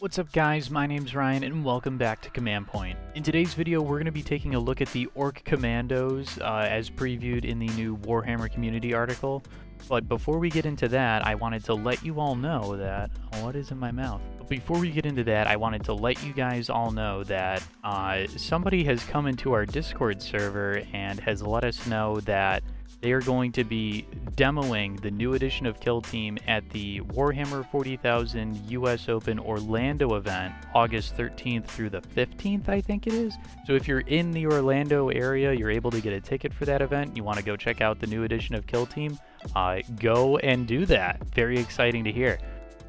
What's up guys, my name's Ryan and welcome back to Command Point. In today's video we're going to be taking a look at the Ork Kommandos uh, as previewed in the new Warhammer community article. But before we get into that, I wanted to let you all know that... What is in my mouth? Before we get into that, I wanted to let you guys all know that uh, somebody has come into our Discord server and has let us know that they are going to be demoing the new edition of Kill Team at the Warhammer 40,000 US Open Orlando event, August 13th through the 15th, I think it is. So if you're in the Orlando area, you're able to get a ticket for that event, you want to go check out the new edition of Kill Team, uh, go and do that. Very exciting to hear.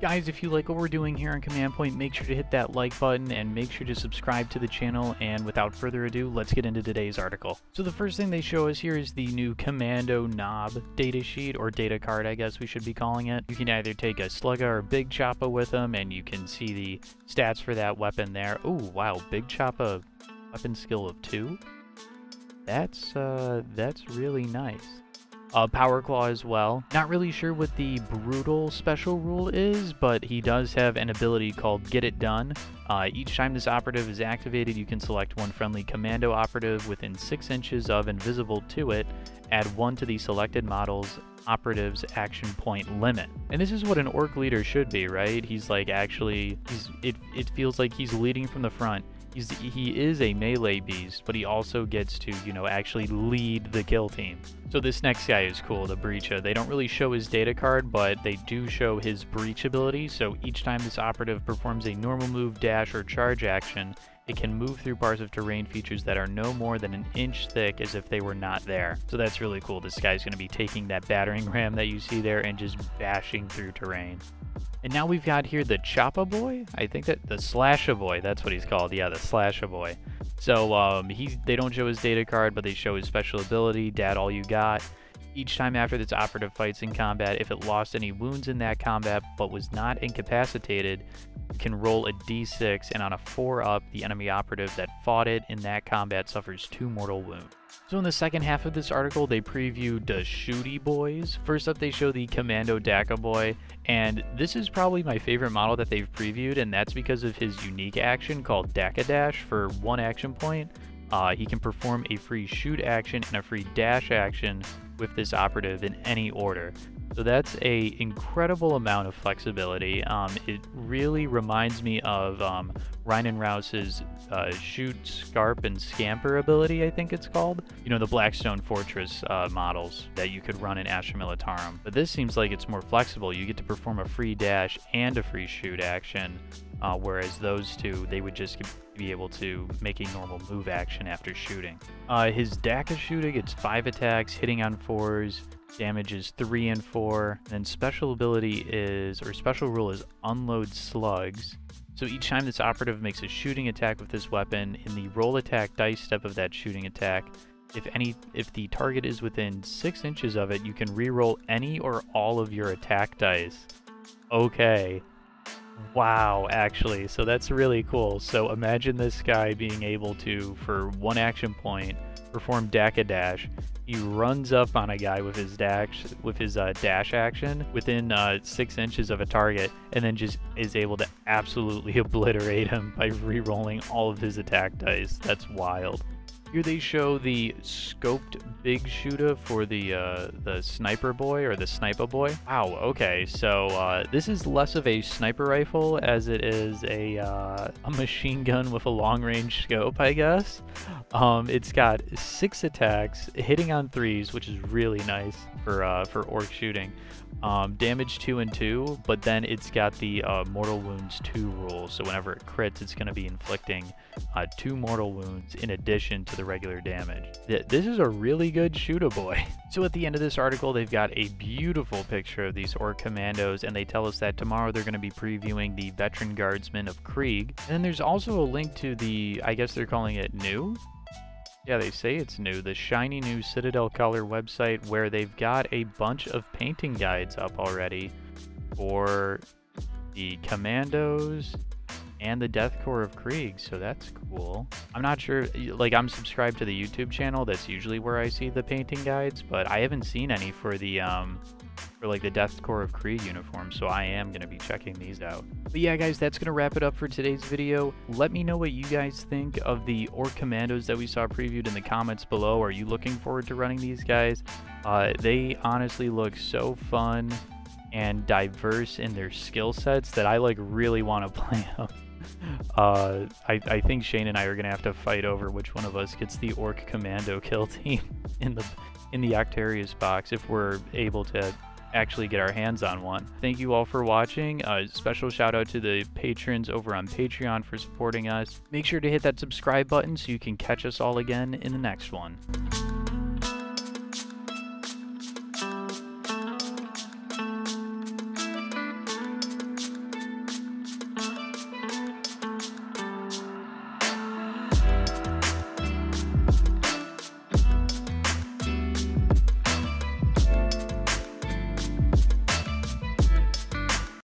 Guys, if you like what we're doing here on Command Point, make sure to hit that like button and make sure to subscribe to the channel. And without further ado, let's get into today's article. So the first thing they show us here is the new Kommando Nob datasheet, or data card, I guess we should be calling it. You can either take a Slugga or Big Choppa with them, and you can see the stats for that weapon there. Oh, wow, Big Choppa weapon skill of 2? That's, uh, that's really nice uh, Power Claw as well. Not really sure what the Brutal special rule is, but he does have an ability called Get It Done. Uh, each time this operative is activated, you can select one friendly kommando operative within 6 inches of invisible to it, add 1 to the selected model's operative's action point limit. And this is what an orc leader should be, right? He's like actually, he's it, it feels like he's leading from the front he's he is a melee beast, but he also gets to, you know, actually lead the kill team. So this next guy is cool, the Breacha. They don't really show his data card, but they do show his Breach ability, so each time this operative performs a normal move, dash, or charge action, it can move through parts of terrain features that are no more than an inch thick as if they were not there. So that's really cool. This guy's going to be taking that battering ram that you see there and just bashing through terrain. And now we've got here the Choppa Boy. I think that the Slasha Boy, that's what he's called. Yeah, the Slasha Boy. So um, he, they don't show his data card, but they show his special ability, Dat All You Got. Each time after this operative fights in combat, if it lost any wounds in that combat but was not incapacitated, can roll a d6 and on a 4 up, the enemy operative that fought it in that combat suffers 2 mortal wounds. So in the second half of this article, they preview the Shooty Boys. First up, they show the Kommando Dakka Boy, and this is probably my favorite model that they've previewed, and that's because of his unique action called Dakka Dash for one action point. Uh, he can perform a free shoot action and a free dash action with this operative in any order. So that's a incredible amount of flexibility. Um, it really reminds me of um, and Raus's uh, shoot, scarp, and scamper ability, I think it's called. You know, the Blackstone Fortress uh, models that you could run in Astra Militarum. But this seems like it's more flexible. You get to perform a free dash and a free shoot action, uh, whereas those two, they would just be able to make a normal move action after shooting. Uh, his Dakka shooting, it's 5 attacks, hitting on 4s, damage is 3 and 4, and special ability is, or special rule is unload slugs. So each time this operative makes a shooting attack with this weapon, in the roll attack dice step of that shooting attack, if any if the target is within 6 inches of it, you can re-roll any or all of your attack dice. Okay. Wow, actually. So that's really cool. So imagine this guy being able to, for one action point, perform Dakka Dash. He runs up on a guy with his dash with his uh, dash action within uh, six inches of a target, and then just is able to absolutely obliterate him by re-rolling all of his attack dice. That's wild. Here they show the scoped big shooter for the uh, the sniper boy or the sniper boy. Wow, okay, so uh, this is less of a sniper rifle as it is a, uh, a machine gun with a long range scope, I guess. Um, it's got six attacks, hitting on threes, which is really nice for uh, for orc shooting. Um, damage 2 and 2, but then it's got the uh, mortal wounds 2 rule, so whenever it crits, it's going to be inflicting uh, 2 mortal wounds in addition to the regular damage. Th this is a really good shooter boy. So at the end of this article, they've got a beautiful picture of these Ork Kommandos, and they tell us that tomorrow they're going to be previewing the Veteran Guardsmen of Krieg. And then there's also a link to the, I guess they're calling it new? Yeah, they say it's new. The shiny new Citadel Color website where they've got a bunch of painting guides up already for the Kommandos and the Death Korps of Krieg, so that's cool. I'm not sure, like I'm subscribed to the YouTube channel, that's usually where I see the painting guides, but I haven't seen any for the, um, for like the Death Korps of Krieg uniform, so I am going to be checking these out. But yeah, guys, that's going to wrap it up for today's video. Let me know what you guys think of the Ork Kommandos that we saw previewed in the comments below. Are you looking forward to running these guys? Uh, they honestly look so fun and diverse in their skill sets that I like really want to play them. Uh, I, I think Shane and I are gonna have to fight over which one of us gets the Ork Kommando kill team in the in the Octarius box if we're able to actually get our hands on one. Thank you all for watching. A special shout out to the patrons over on Patreon for supporting us. Make sure to hit that subscribe button so you can catch us all again in the next one.